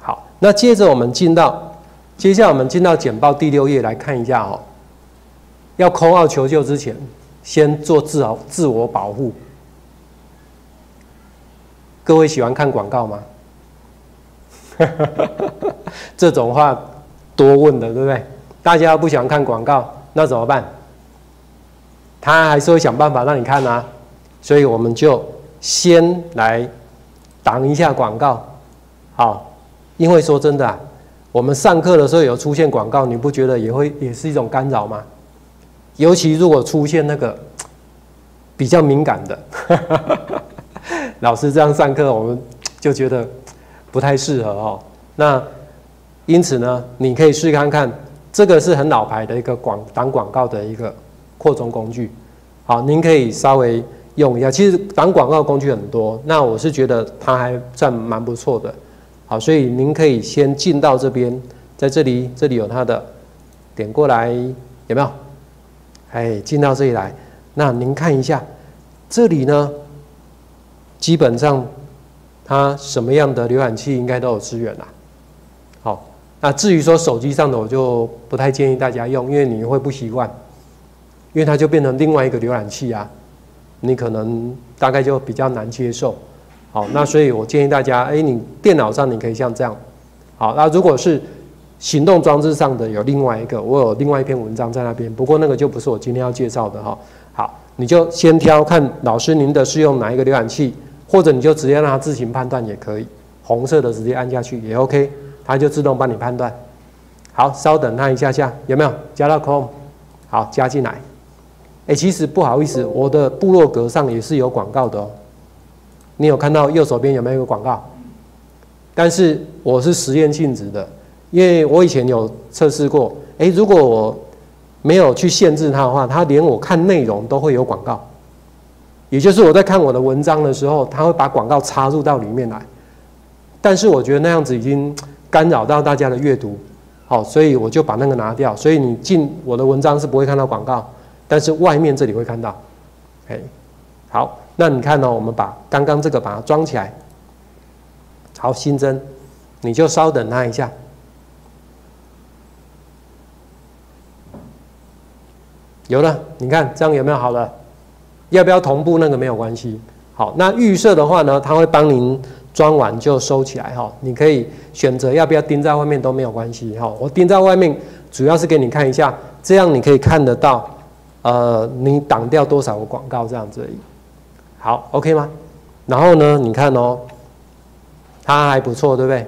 好，那接着我们进到，接下来我们进到简报第六页来看一下哦。要空号求救之前，先做自我自我保护。各位喜欢看广告吗？这种话多问的，对不对？大家不喜欢看广告，那怎么办？他还是会想办法让你看啊。所以我们就先来挡一下广告，好，因为说真的，我们上课的时候有出现广告，你不觉得也会也是一种干扰吗？尤其如果出现那个 比较敏感的，老师这样上课，我们就觉得不太适合哦。那因此呢，你可以试看看，这个是很老牌的一个广挡广告的一个扩充工具。好，您可以稍微用一下。其实挡广告工具很多，那我是觉得它还算蛮不错的。好，所以您可以先进到这边，在这里，这里有它的，点过来有没有？哎，进到这里来，那您看一下，这里呢，基本上它什么样的浏览器应该都有资源啦。好，那至于说手机上的，我就不太建议大家用，因为你会不习惯，因为它就变成另外一个浏览器啊，你可能大概就比较难接受。好，那所以我建议大家，哎，你电脑上你可以像这样。好，那如果是行动装置上的有另外一个，我有另外一篇文章在那边，不过那个就不是我今天要介绍的哈。好，你就先挑看老师您的是用哪一个浏览器，或者你就直接让它自行判断也可以，红色的直接按下去也 OK，它就自动帮你判断。好，稍等它一下下，有没有加到 Chrome？好，加进来。哎，其实不好意思，我的部落格上也是有广告的哦。你有看到右手边有没有一个广告？但是我是实验性质的。因为我以前有测试过，诶，如果我没有去限制它的话，它连我看内容都会有广告，也就是我在看我的文章的时候，它会把广告插入到里面来。但是我觉得那样子已经干扰到大家的阅读，好，所以我就把那个拿掉。所以你进我的文章是不会看到广告，但是外面这里会看到。诶，好，那你看呢？我们把刚刚这个把它装起来，好，新增，你就稍等它一下。有了，你看这样有没有好了？要不要同步那个没有关系。好，那预设的话呢，它会帮您装完就收起来哈。你可以选择要不要钉在外面都没有关系哈。我钉在外面主要是给你看一下，这样你可以看得到，呃，你挡掉多少个广告这样子而已。好，OK 吗？然后呢，你看哦，他还不错，对不对？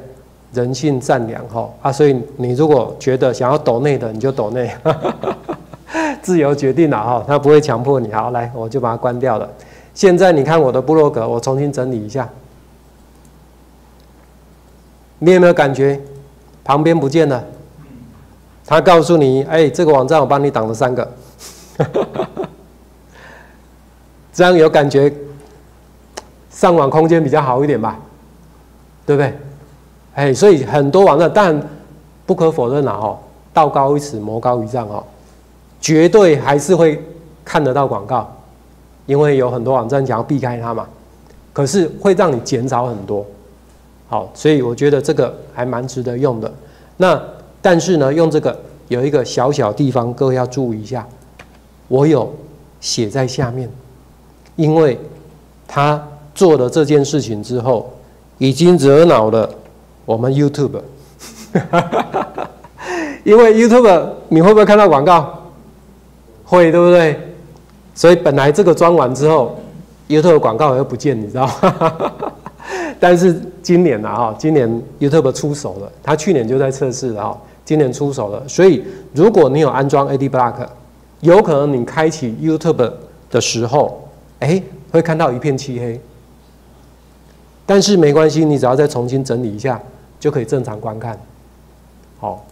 人性善良哈啊，所以你如果觉得想要抖内的，你就抖内。自由决定了哈，他不会强迫你。好，来，我就把它关掉了。现在你看我的部落格，我重新整理一下。你有没有感觉旁边不见了？他告诉你，哎，这个网站我帮你挡了三个，这样有感觉上网空间比较好一点吧？对不对？哎，所以很多网站，但不可否认了哦，道高一尺，魔高一丈哦。绝对还是会看得到广告，因为有很多网站想要避开它嘛。可是会让你减少很多，好，所以我觉得这个还蛮值得用的。那但是呢，用这个有一个小小地方，各位要注意一下。我有写在下面，因为他做了这件事情之后，已经惹恼了我们 YouTube。因为 YouTube 你会不会看到广告？会对不对？所以本来这个装完之后，YouTube 广告又不见，你知道吗？但是今年啊，今年 YouTube 出手了，他去年就在测试了，哈，今年出手了。所以如果你有安装 AdBlock，有可能你开启 YouTube 的时候，哎，会看到一片漆黑。但是没关系，你只要再重新整理一下，就可以正常观看。好，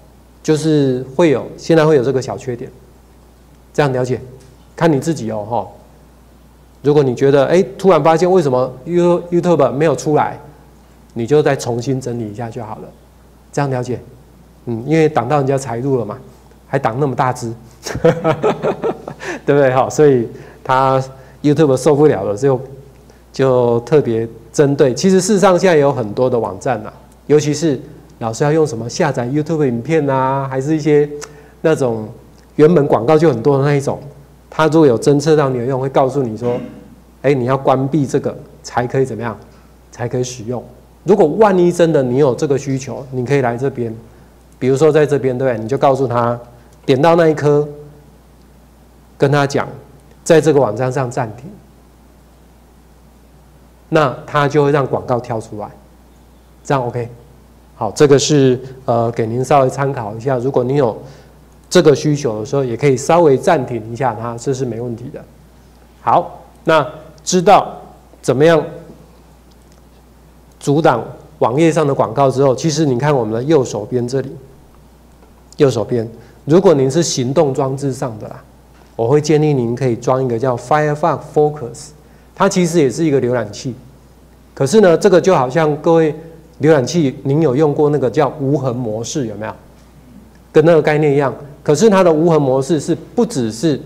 就是会有现在会有这个小缺点。这样了解，看你自己哦，哈。如果你觉得哎，突然发现为什么 You YouTube 没有出来，你就再重新整理一下就好了。这样了解，嗯，因为挡到人家财路了嘛，还挡那么大只，对不对？哈，所以他 YouTube 受不了了，就就特别针对。其实事实上现在有很多的网站呐，尤其是老师要用什么下载 YouTube 影片啊，还是一些那种原本广告就很多的那一种，它如果有侦测到你的用，会告诉你说，哎，你要关闭这个才可以怎么样，才可以使用。如果万一真的你有这个需求，你可以来这边，比如说在这边，对不对？你就告诉他，点到那一颗，跟他讲，在这个网站上暂停，那它就会让广告跳出来，这样 OK。好，这个是呃给您稍微参考一下，如果您有这个需求的时候，也可以稍微暂停一下它，这是没问题的。好，那知道怎么样？阻挡网页上的广告之后，其实你看我们的右手边这里，右手边，如果您是行动装置上的啦，我会建议您可以装一个叫 Firefox Focus，它其实也是一个浏览器，可是呢，这个就好像各位浏览器，您有用过那个叫无痕模式有没有？跟那个概念一样，可是它的无痕模式是不只是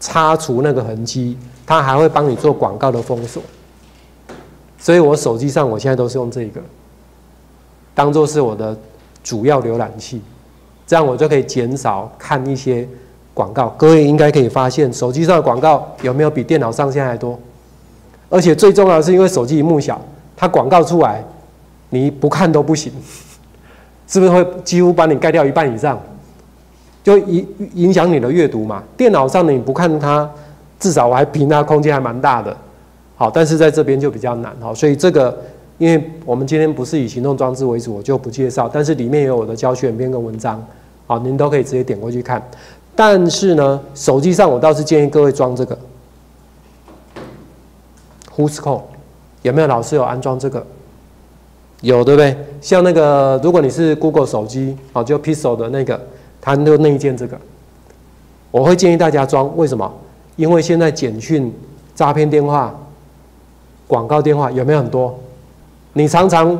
擦除那个痕迹，它还会帮你做广告的封锁。所以我手机上我现在都是用这个，当做是我的主要浏览器，这样我就可以减少看一些广告。各位应该可以发现，手机上的广告有没有比电脑上现在还多？而且最重要的是，因为手机屏幕小，它广告出来你不看都不行，是不是会几乎把你盖掉一半以上？就影影响你的阅读嘛。电脑上的你不看它，至少我还凭它空间还蛮大的。好，但是在这边就比较难哈，所以这个，因为我们今天不是以行动装置为主，我就不介绍。但是里面有我的教学影片跟文章，好，您都可以直接点过去看。但是呢，手机上我倒是建议各位装这个 Whoscall，有没有老师有安装这个？有对不对？像那个，如果你是 Google 手机，啊，就 Pixel 的那个，它就内建这个。我会建议大家装，为什么？因为现在简讯诈骗电话。广告电话有没有很多？你常常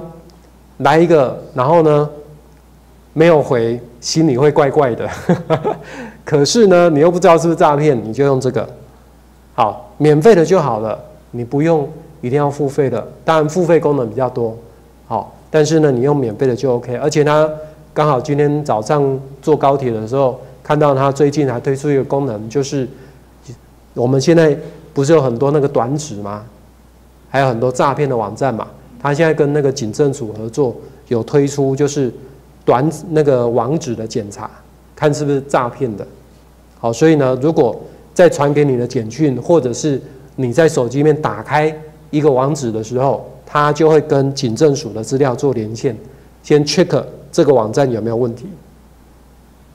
来一个，然后呢没有回，心里会怪怪的。可是呢，你又不知道是不是诈骗，你就用这个，好，免费的就好了，你不用一定要付费的。当然付费功能比较多，好，但是呢，你用免费的就 OK。而且它刚好今天早上坐高铁的时候，看到它最近还推出一个功能，就是我们现在不是有很多那个短纸吗？还有很多诈骗的网站嘛，他现在跟那个警政署合作，有推出就是短那个网址的检查，看是不是诈骗的。好，所以呢，如果在传给你的简讯，或者是你在手机里面打开一个网址的时候，它就会跟警政署的资料做连线，先 check 这个网站有没有问题，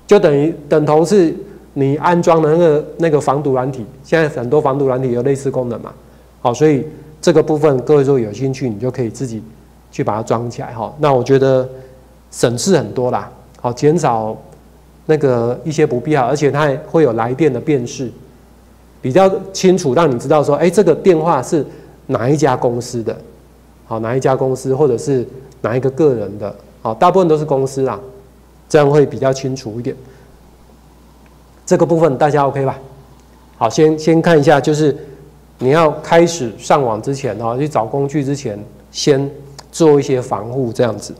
就等于等同是你安装的那个那个防毒软体，现在很多防毒软体有类似功能嘛。好，所以。这个部分，各位如果有兴趣，你就可以自己去把它装起来哈。那我觉得省事很多啦，好减少那个一些不必要，而且它还会有来电的辨识，比较清楚，让你知道说，哎，这个电话是哪一家公司的，好哪一家公司，或者是哪一个个人的，好，大部分都是公司啦，这样会比较清楚一点。这个部分大家 OK 吧？好，先先看一下，就是。你要开始上网之前，哈，去找工具之前，先做一些防护，这样子。